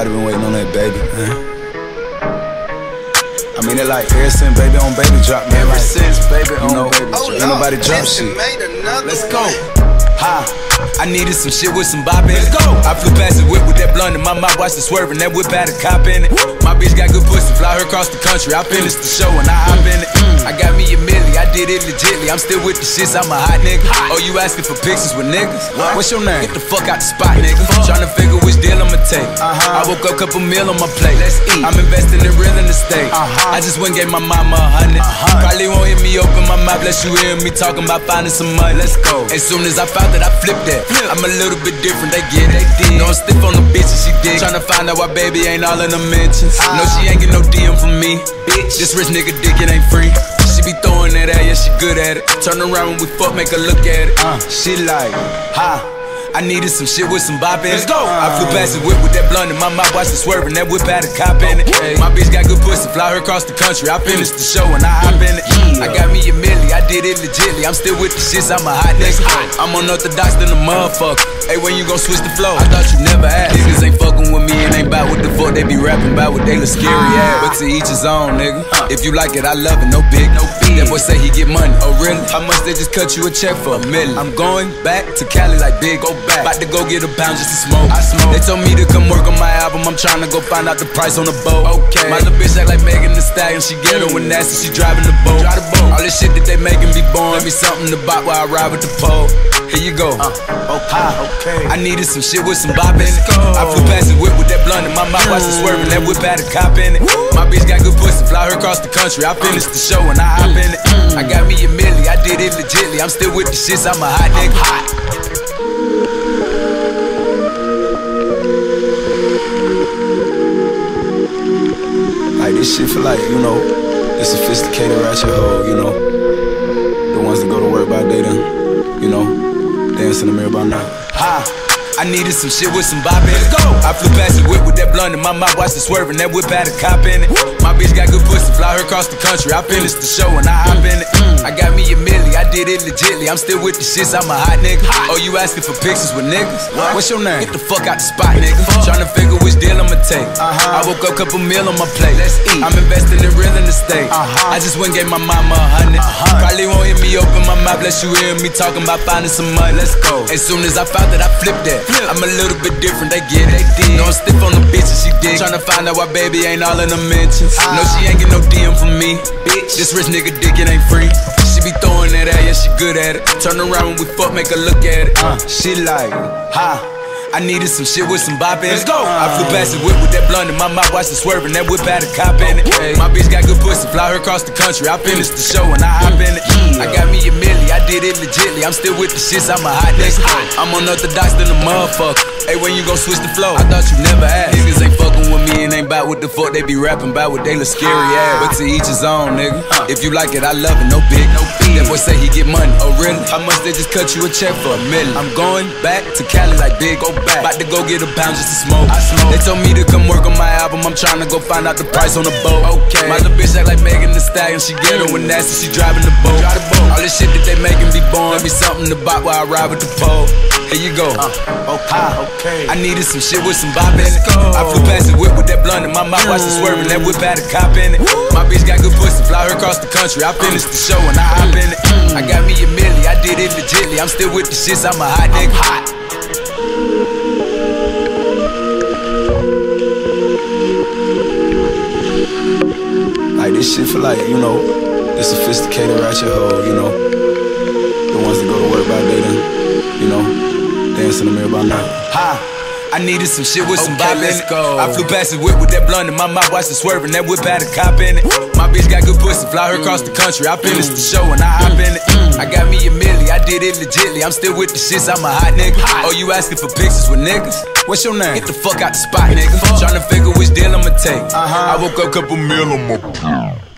Everybody been waiting on that baby. I mean, it like ever since baby on baby drop, man. Ever like, since baby on know, baby ain't drop. nobody drop shit. Let's go. Ha. I needed some shit with some bop in it. Go. I flew past the whip with that blunt in my mouth, watched it swerving. That whip had a cop in it. My bitch got good pussy, fly her across the country. I finished the show and I hop in it. I got me a milli, I did it legitly. I'm still with the shits, I'm a hot nigga. Oh, you asking for pictures with niggas? What's your name? Get the fuck out the spot, nigga. Tryna figure which deal I'ma take. Uh-huh. I woke up, couple meal on my plate. Let's eat. I'm investing in real estate. Uh-huh. I just went and gave my mama a 100 uh-huh. Probably won't hear me open my mouth, let you hear me talking about finding some money. Let's go. As soon as I found that, I flipped that. Flip. I'm a little bit different, they get it. No, I'm stiff on the bitch and she dig. Tryna find out why baby ain't all in the mentions. Ah. No, she ain't get no DM from me. Bitch, this rich nigga dick, it ain't free. She be throwing it at, yeah, she good at it. Turn around when we fuck, make her look at it. Uh, she like, ha. I needed some shit with some bop in it. Let's go. I flew past the whip with that blunt in my mouth, watched it swerving. That whip had a cop in it. My bitch got good pussy, fly her across the country. I finished the show and I hop in it. I got me a milli, I did it legitly. I'm still with the shits, I'm a hot nigga. I'm unorthodox than a motherfucker. Hey, when you gon' switch the flow? I thought you never asked. Niggas ain't fucking with me and ain't bout what the fuck they be rapping about what they look scary ass. Ah. But to each his own, nigga. Ah. If you like it, I love it, no big, no big. That boy say he get money. Oh really? How much they just cut you a check for a million? I'm going back to Cali like big, go back. About to go get a pound just to smoke. I smoke. They told me to come work on my album. I'm trying to go find out the price on the boat. Okay. My little bitch act like Megan Thee Stallion. She get her when nasty. She driving the boat. Drive the boat. All this shit that they making be born. Let me something to buy while I ride with the pole. Here you go. Uh, okay. okay. I needed some shit with some bop in it. I flew past the whip with that blunt in my mouth. Watched it swerving. That whip had a cop in it. My bitch got good pussy. Fly her across the country. I finished the show and I hop in it. I got me a milli. I did it legitly. I'm still with the shits. I'm a hot nigga. hot. Like this shit for like, you know, the sophisticated ratchet hoe, you know. The ones that go to work by day then, you know, dance in the mirror by night. Ha! I needed some shit with some bop in it. Go! I flew past the whip with that blunt in my mouth, watched it swerving. That whip had a cop in it. My bitch her across the country. I finished the show and I hop in it. Mm. I got me a milli, I did it legitly. I'm still with the shits, I'm a hot nigga. Oh, you asking for pictures with niggas? What's your name? Get the fuck out the spot, nigga. Tryna figure which deal I'ma take. Uh-huh. I woke up, couple meal on my plate. Let's eat. I'm investing in real estate. Uh-huh. I just went and gave my mama a 100 uh-huh. Probably won't hear me open my mouth, let you hear me talking about finding some money. Let's go. As soon as I found that, I flipped that. Flip. I'm a little bit different, they get it. No, I'm stiff on the bitch and she dig. Tryna find out why baby ain't all in the mentions. No, she ain't get no DM from me. Bitch, this rich nigga dick, it ain't free. She be throwing that at, yeah, she good at it. Turn around when we fuck, make her look at it. Uh, she like, ha. I needed some shit with some bop in it. Let's go. I flew past the whip with that blunt in my mouth, watched it swerving. That whip had a cop in it. My bitch got good pussy, fly her across the country. I finished the show and I hop in it. I got me a milli, I did it legitly. I'm still with the shits, I'm a hot nigga. I'm unorthodox than a motherfucker. Hey, when you gon' switch the flow? I thought you never asked. Niggas ain't fucking with me and ain't bout what the fuck they be rapping about what they look scary ass. But to each his own, nigga. If you like it, I love it, no big, no big. That boy say he get money. Oh really? How much they just cut you a check for a million? I'm going back to Cali like big, go back. About to go get a pound just to smoke. I smoke. They told me to come work on my album. I'm trying to go find out the price on the boat. Okay. My little bitch act like Megan Thee Stallion. She get her when nasty. She driving the boat. Drive the boat. All this shit that they making be born. Let me something to buy while I ride with the pole. Here you go. Uh, okay. okay. I needed some shit with some bop in it. I flew past the whip with that blunt in my mouth. Watched it swerving. That whip had a cop in it. My bitch got good pussy. Fly her across the country. I finished the show and I hop in it. I got me a milli. I did it legitly. I'm still with the shits. I'm a hot nigga. hot. Like this shit for like, you know, the sophisticated ratchet hoe, you know. The ones that go to work by day then, you know, dance in the mirror by night. Ha! I needed some shit with some bop in it. I flew past the whip with that blunt in my mouth, watched it swerving. That whip had a cop in it. My bitch got good pussy, fly her across the country. I finished the show and I hop in it. I got me a milli, I did it legitly. I'm still with the shits, I'm a hot nigga. Oh, you asking for pictures with niggas? What's your name? Get the fuck out the spot, nigga. Tryna figure which deal I'ma take. Uh-huh. I woke up, couple meal on my